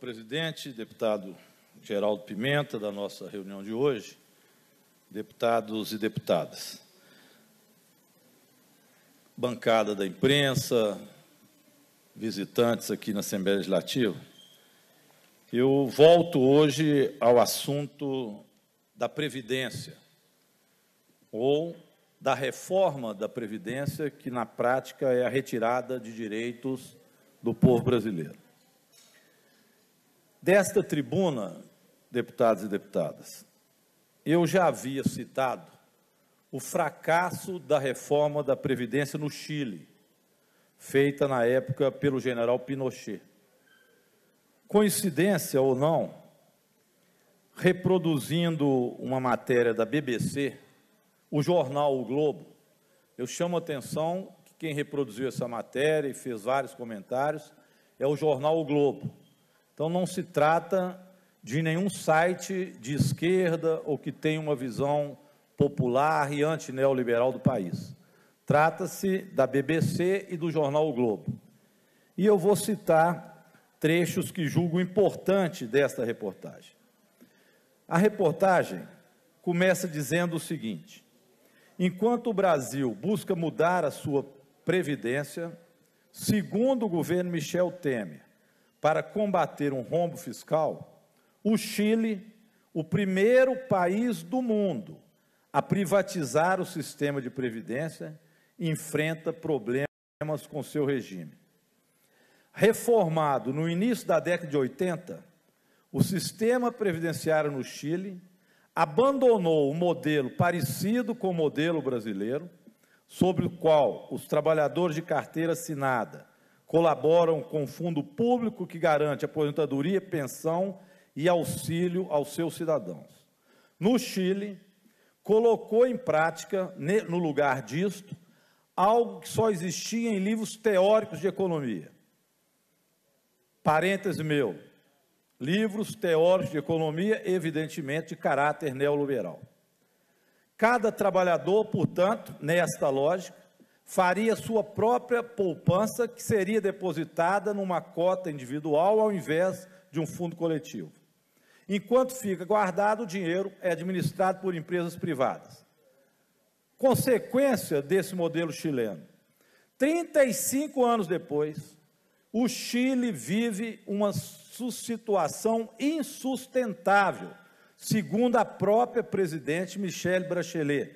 Presidente, deputado Geraldo Pimenta, da nossa reunião de hoje, deputados e deputadas, bancada da imprensa, visitantes aqui na Assembleia Legislativa, eu volto hoje ao assunto da Previdência, ou da reforma da Previdência, que na prática é a retirada de direitos do povo brasileiro. Desta tribuna, deputados e deputadas, eu já havia citado o fracasso da reforma da Previdência no Chile, feita na época pelo general Pinochet. Coincidência ou não, reproduzindo uma matéria da BBC, o jornal O Globo, eu chamo a atenção que quem reproduziu essa matéria e fez vários comentários é o jornal O Globo. Então, não se trata de nenhum site de esquerda ou que tenha uma visão popular e antineoliberal do país. Trata-se da BBC e do jornal o Globo. E eu vou citar trechos que julgo importante desta reportagem. A reportagem começa dizendo o seguinte: enquanto o Brasil busca mudar a sua previdência, segundo o governo Michel Temer, para combater um rombo fiscal, o Chile, o primeiro país do mundo a privatizar o sistema de previdência, enfrenta problemas com seu regime. Reformado no início da década de 80, o sistema previdenciário no Chile abandonou o modelo parecido com o modelo brasileiro, sobre o qual os trabalhadores de carteira assinada colaboram com o fundo público que garante aposentadoria, pensão e auxílio aos seus cidadãos. No Chile, colocou em prática, no lugar disto, algo que só existia em livros teóricos de economia. Parêntese meu, livros teóricos de economia, evidentemente de caráter neoliberal. Cada trabalhador, portanto, nesta lógica, faria sua própria poupança, que seria depositada numa cota individual ao invés de um fundo coletivo. Enquanto fica guardado, o dinheiro é administrado por empresas privadas. Consequência desse modelo chileno: 35 anos depois, o Chile vive uma situação insustentável, segundo a própria presidente Michelle Bachelet.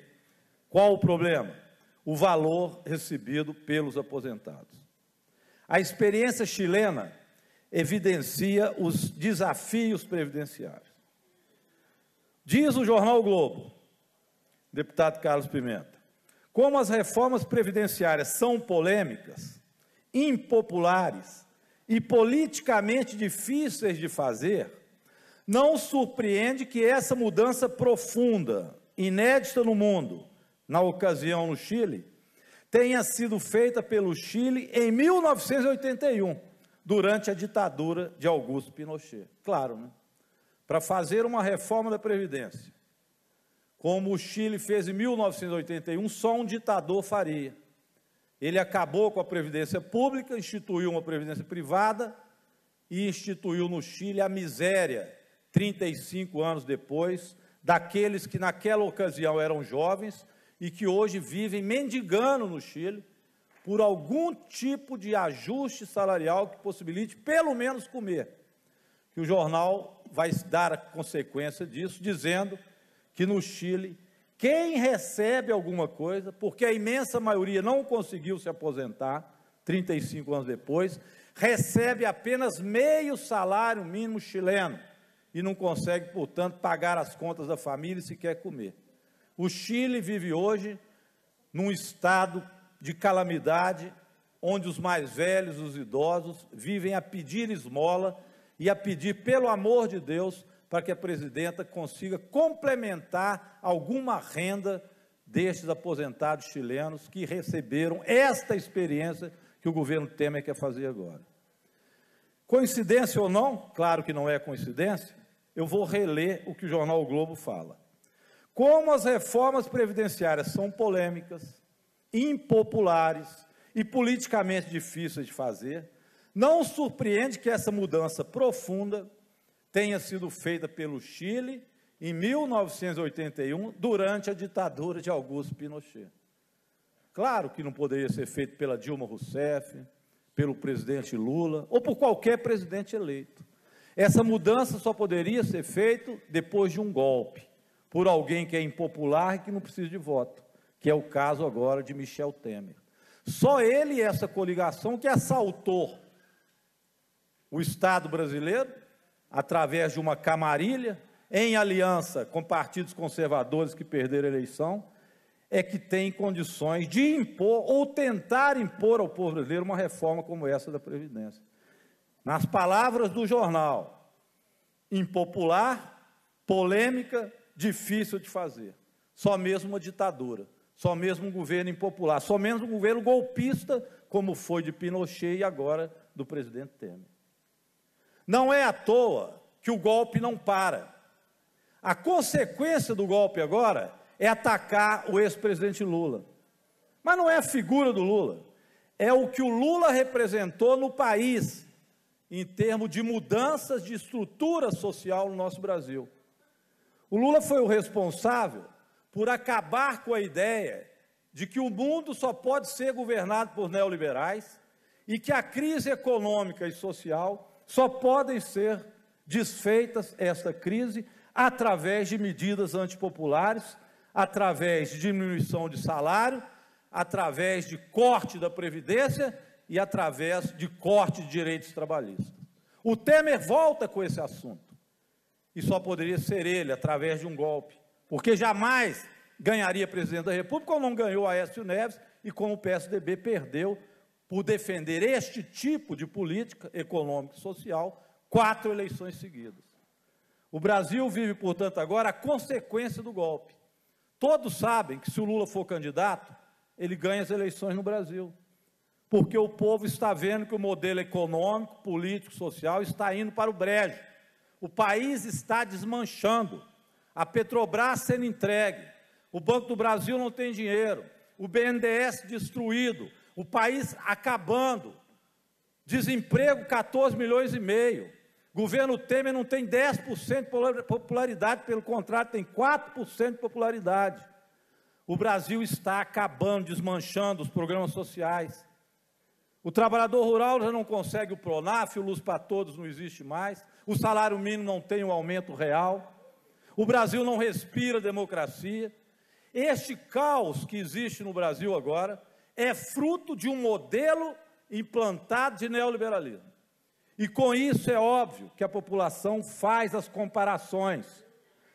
Qual o problema? O valor recebido pelos aposentados. A experiência chilena evidencia os desafios previdenciários. Diz o jornal o Globo, deputado Carlos Pimenta, como as reformas previdenciárias são polêmicas, impopulares e politicamente difíceis de fazer, não surpreende que essa mudança profunda, inédita no mundo, na ocasião no Chile, tenha sido feita pelo Chile em 1981, durante a ditadura de Augusto Pinochet. Claro, né? Para fazer uma reforma da Previdência, como o Chile fez em 1981, só um ditador faria. Ele acabou com a Previdência Pública, instituiu uma Previdência Privada e instituiu no Chile a miséria, 35 anos depois, daqueles que naquela ocasião eram jovens e que hoje vivem mendigando no Chile por algum tipo de ajuste salarial que possibilite pelo menos comer. Que o jornal vai dar a consequência disso, dizendo que no Chile, quem recebe alguma coisa, porque a imensa maioria não conseguiu se aposentar 35 anos depois, recebe apenas meio salário mínimo chileno e não consegue, portanto, pagar as contas da família e sequer comer. O Chile vive hoje num estado de calamidade, onde os mais velhos, os idosos, vivem a pedir esmola e a pedir, pelo amor de Deus, para que a presidenta consiga complementar alguma renda destes aposentados chilenos que receberam esta experiência que o governo Temer quer fazer agora. Coincidência ou não? Claro que não é coincidência. Eu vou reler o que o jornal o Globo fala. Como as reformas previdenciárias são polêmicas, impopulares e politicamente difíceis de fazer, Não surpreende que essa mudança profunda tenha sido feita pelo Chile em 1981, durante a ditadura de Augusto Pinochet. Claro que não poderia ser feito pela Dilma Rousseff, pelo presidente Lula ou por qualquer presidente eleito. Essa mudança só poderia ser feita depois de um golpe, por alguém que é impopular e que não precisa de voto, que é o caso agora de Michel Temer. Só ele e essa coligação que assaltou o Estado brasileiro, através de uma camarilha, em aliança com partidos conservadores que perderam a eleição, é que tem condições de impor ou tentar impor ao povo brasileiro uma reforma como essa da Previdência. Nas palavras do jornal, impopular, polêmica, difícil de fazer. Só mesmo uma ditadura, só mesmo um governo impopular, só mesmo um governo golpista, como foi de Pinochet e agora do presidente Temer. Não é à toa que o golpe não para. A consequência do golpe agora é atacar o ex-presidente Lula. Mas não é a figura do Lula, é o que o Lula representou no país, em termos de mudanças de estrutura social no nosso Brasil. O Lula foi o responsável por acabar com a ideia de que o mundo só pode ser governado por neoliberais e que a crise econômica e social só podem ser desfeitas esta crise através de medidas antipopulares, através de diminuição de salário, através de corte da previdência e através de corte de direitos trabalhistas. O Temer volta com esse assunto. E só poderia ser ele através de um golpe, porque jamais ganharia presidente da República, como não ganhou Aécio Neves e como o PSDB perdeu por defender este tipo de política econômica e social quatro eleições seguidas. O Brasil vive, portanto, agora a consequência do golpe. Todos sabem que se o Lula for candidato, ele ganha as eleições no Brasil. Porque o povo está vendo que o modelo econômico, político, social está indo para o brejo. O país está desmanchando. A Petrobras sendo entregue. O Banco do Brasil não tem dinheiro. O BNDES destruído o país acabando, desemprego 14 milhões e meio. Governo Temer não tem 10% de popularidade, pelo contrário, tem 4% de popularidade. O Brasil está acabando, desmanchando os programas sociais. O trabalhador rural já não consegue o PRONAF, o Luz para Todos não existe mais, o salário mínimo não tem um aumento real, o Brasil não respira democracia. Este caos que existe no Brasil agora é fruto de um modelo implantado de neoliberalismo. E com isso é óbvio que a população faz as comparações.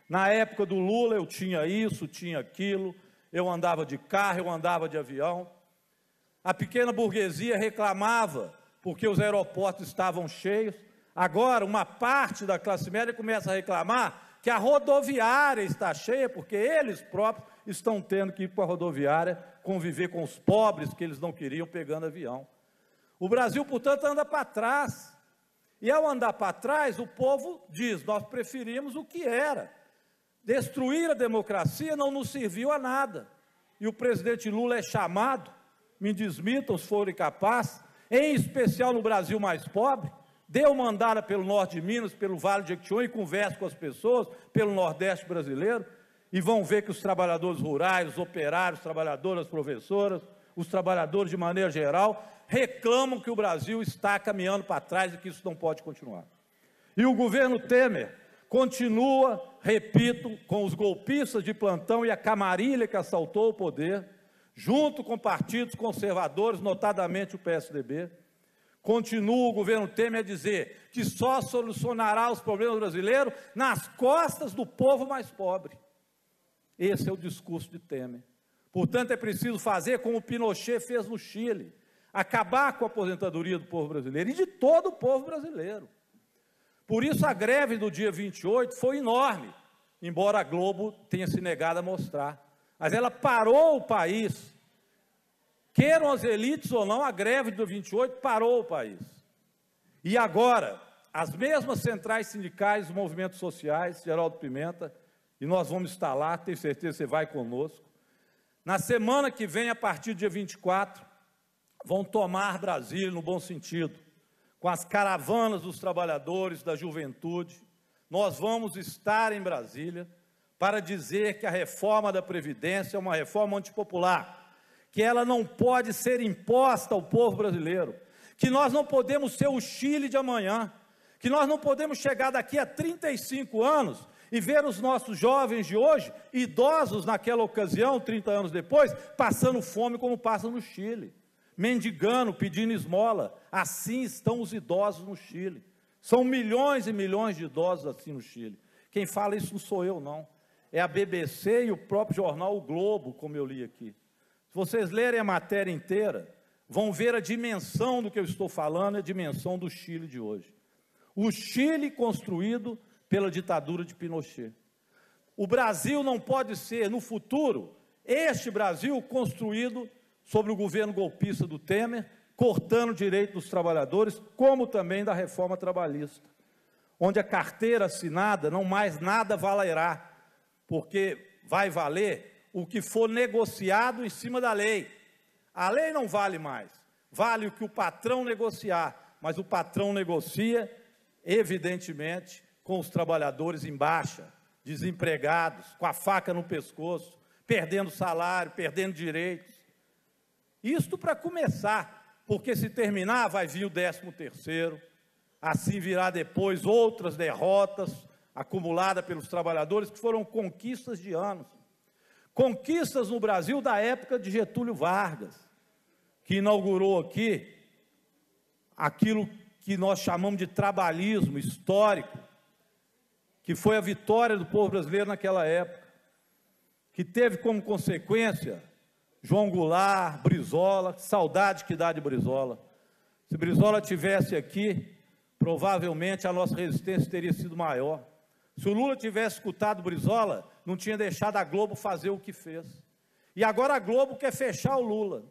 Na época do Lula eu tinha isso, tinha aquilo, eu andava de carro, eu andava de avião. A pequena burguesia reclamava porque os aeroportos estavam cheios. Agora, uma parte da classe média começa a reclamar que a rodoviária está cheia, porque eles próprios estão tendo que ir para a rodoviária conviver com os pobres que eles não queriam pegando avião. O Brasil, portanto, anda para trás. E ao andar para trás, o povo diz: nós preferimos o que era. Destruir a democracia não nos serviu a nada. E o presidente Lula é chamado, me desmitam se forem capazes, em especial no Brasil mais pobre, deu uma andada pelo norte de Minas, pelo Vale de Jequitinhonha e conversa com as pessoas, pelo Nordeste brasileiro, e vão ver que os trabalhadores rurais, os operários, os trabalhadores, as professoras, os trabalhadores de maneira geral, reclamam que o Brasil está caminhando para trás e que isso não pode continuar. E o governo Temer continua, repito, com os golpistas de plantão e a camarilha que assaltou o poder, junto com partidos conservadores, notadamente o PSDB. Continua o governo Temer a dizer que só solucionará os problemas brasileiros nas costas do povo mais pobre. Esse é o discurso de Temer. Portanto, é preciso fazer como o Pinochet fez no Chile, acabar com a aposentadoria do povo brasileiro e de todo o povo brasileiro. Por isso a greve do dia 28 foi enorme, embora a Globo tenha se negado a mostrar. Mas ela parou o país. Queiram as elites ou não, a greve do 28 parou o país. E agora, as mesmas centrais sindicais, os movimentos sociais, Geraldo Pimenta, e nós vamos estar lá, tenho certeza que você vai conosco. Na semana que vem, a partir do dia 24, vão tomar Brasília no bom sentido, com as caravanas dos trabalhadores, da juventude, nós vamos estar em Brasília para dizer que a reforma da Previdência é uma reforma antipopular, que ela não pode ser imposta ao povo brasileiro, que nós não podemos ser o Chile de amanhã, que nós não podemos chegar daqui a 35 anos e ver os nossos jovens de hoje, idosos naquela ocasião, 30 anos depois, passando fome como passam no Chile, mendigando, pedindo esmola. Assim estão os idosos no Chile. São milhões e milhões de idosos assim no Chile. Quem fala isso não sou eu, não. É a BBC e o próprio jornal O Globo, como eu li aqui. Se vocês lerem a matéria inteira, vão ver a dimensão do que eu estou falando, a dimensão do Chile de hoje. O Chile construído pela ditadura de Pinochet. O Brasil não pode ser, no futuro, este Brasil construído sobre o governo golpista do Temer, cortando o direito dos trabalhadores, como também da reforma trabalhista, onde a carteira assinada não mais nada valerá, porque vai valer o que for negociado em cima da lei. A lei não vale mais, vale o que o patrão negociar, mas o patrão negocia, evidentemente, com os trabalhadores em baixa, desempregados, com a faca no pescoço, perdendo salário, perdendo direitos. Isto para começar, porque se terminar vai vir o décimo terceiro, assim virá depois outras derrotas acumuladas pelos trabalhadores, que foram conquistas de anos. Conquistas no Brasil da época de Getúlio Vargas, que inaugurou aqui aquilo que nós chamamos de trabalhismo histórico, que foi a vitória do povo brasileiro naquela época, que teve como consequência João Goulart, Brizola, saudade que dá de Brizola. Se Brizola tivesse aqui, provavelmente a nossa resistência teria sido maior. Se o Lula tivesse escutado Brizola, não tinha deixado a Globo fazer o que fez. E agora a Globo quer fechar o Lula,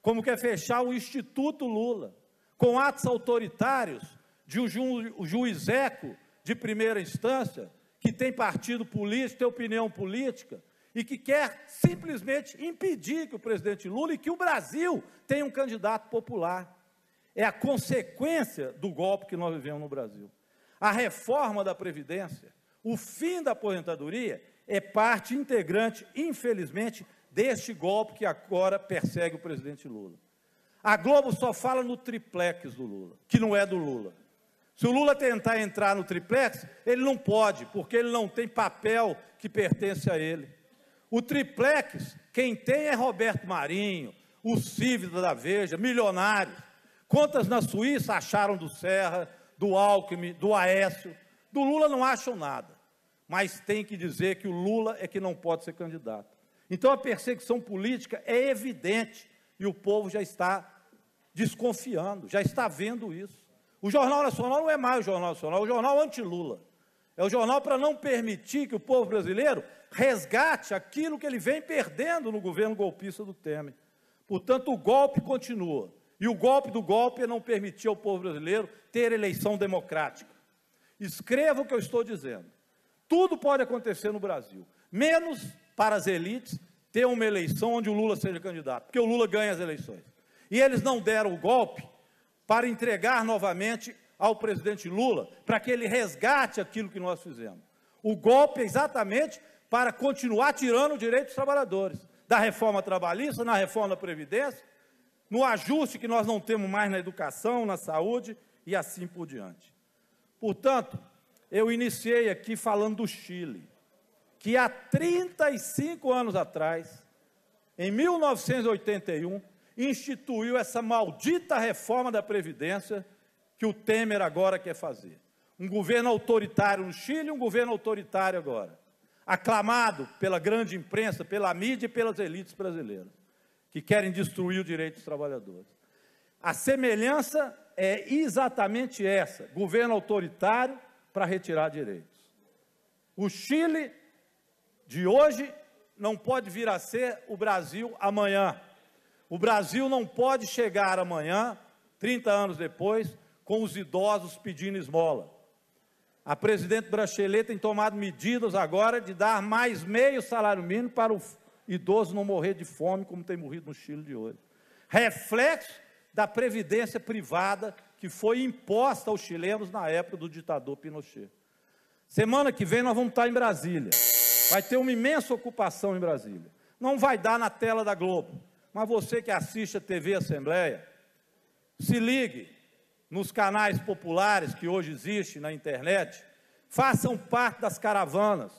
como quer fechar o Instituto Lula, com atos autoritários de um ju juiz eco de primeira instância, que tem partido político, tem opinião política, e que quer simplesmente impedir que o presidente Lula e que o Brasil tenha um candidato popular. É a consequência do golpe que nós vivemos no Brasil. A reforma da Previdência, o fim da aposentadoria, é parte integrante, infelizmente, deste golpe que agora persegue o presidente Lula. A Globo só fala no triplex do Lula, que não é do Lula. Se o Lula tentar entrar no triplex, ele não pode, porque ele não tem papel que pertence a ele. O triplex, quem tem é Roberto Marinho, o Cívida da Veja, milionários. Quantas na Suíça acharam do Serra, do Alckmin, do Aécio? Do Lula não acham nada. Mas tem que dizer que o Lula é que não pode ser candidato. Então a perseguição política é evidente e o povo já está desconfiando, já está vendo isso. O Jornal Nacional não é mais o Jornal Nacional, é o jornal anti-Lula. É o jornal para não permitir que o povo brasileiro resgate aquilo que ele vem perdendo no governo golpista do Temer. Portanto, o golpe continua. E o golpe do golpe é não permitir ao povo brasileiro ter eleição democrática. Escreva o que eu estou dizendo. Tudo pode acontecer no Brasil, menos para as elites ter uma eleição onde o Lula seja candidato, porque o Lula ganha as eleições. E eles não deram o golpe para entregar novamente ao presidente Lula, para que ele resgate aquilo que nós fizemos. O golpe é exatamente para continuar tirando o direito dos trabalhadores, da reforma trabalhista, na reforma da Previdência, no ajuste que nós não temos mais na educação, na saúde e assim por diante. Portanto, eu iniciei aqui falando do Chile, que há 35 anos atrás, em 1981, instituiu essa maldita reforma da Previdência que o Temer agora quer fazer. Um governo autoritário no Chile, um governo autoritário agora. Aclamado pela grande imprensa, pela mídia e pelas elites brasileiras, que querem destruir o direito dos trabalhadores. A semelhança é exatamente essa: governo autoritário para retirar direitos. O Chile de hoje não pode vir a ser o Brasil amanhã. O Brasil não pode chegar amanhã, 30 anos depois, com os idosos pedindo esmola. A presidente Brachelet tem tomado medidas agora de dar mais meio salário mínimo para o idoso não morrer de fome, como tem morrido no Chile de hoje. Reflexo da previdência privada que foi imposta aos chilenos na época do ditador Pinochet. Semana que vem nós vamos estar em Brasília. Vai ter uma imensa ocupação em Brasília. Não vai dar na tela da Globo, mas você que assiste a TV Assembleia, se ligue nos canais populares que hoje existem na internet, façam parte das caravanas,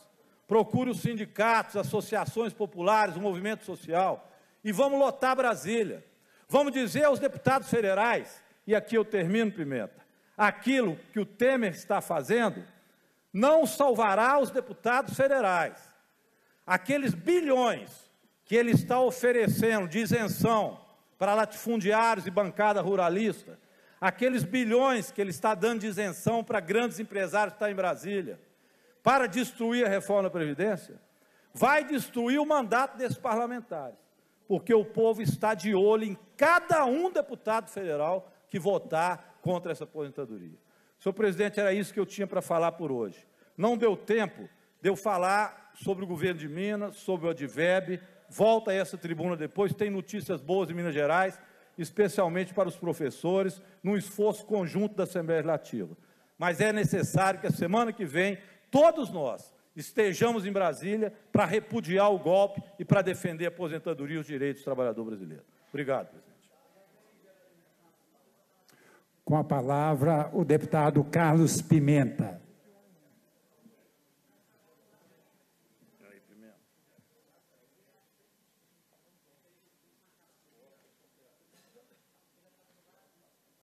procure os sindicatos, associações populares, o movimento social, e vamos lotar Brasília. Vamos dizer aos deputados federais, e aqui eu termino, Pimenta, aquilo que o Temer está fazendo não salvará os deputados federais. Aqueles bilhões que ele está oferecendo de isenção para latifundiários e bancada ruralista, aqueles bilhões que ele está dando de isenção para grandes empresários que estão em Brasília, para destruir a reforma da Previdência, vai destruir o mandato desses parlamentares, porque o povo está de olho em cada um deputado federal que votar contra essa aposentadoria. Senhor presidente, era isso que eu tinha para falar por hoje. Não deu tempo de eu falar sobre o governo de Minas, sobre o Adveb, volta a essa tribuna depois, tem notícias boas em Minas Gerais, especialmente para os professores, num esforço conjunto da Assembleia Legislativa. Mas é necessário que a semana que vem, todos nós estejamos em Brasília para repudiar o golpe e para defender a aposentadoria e os direitos do trabalhador brasileiro. Obrigado, presidente. Com a palavra, o deputado Carlos Pimenta.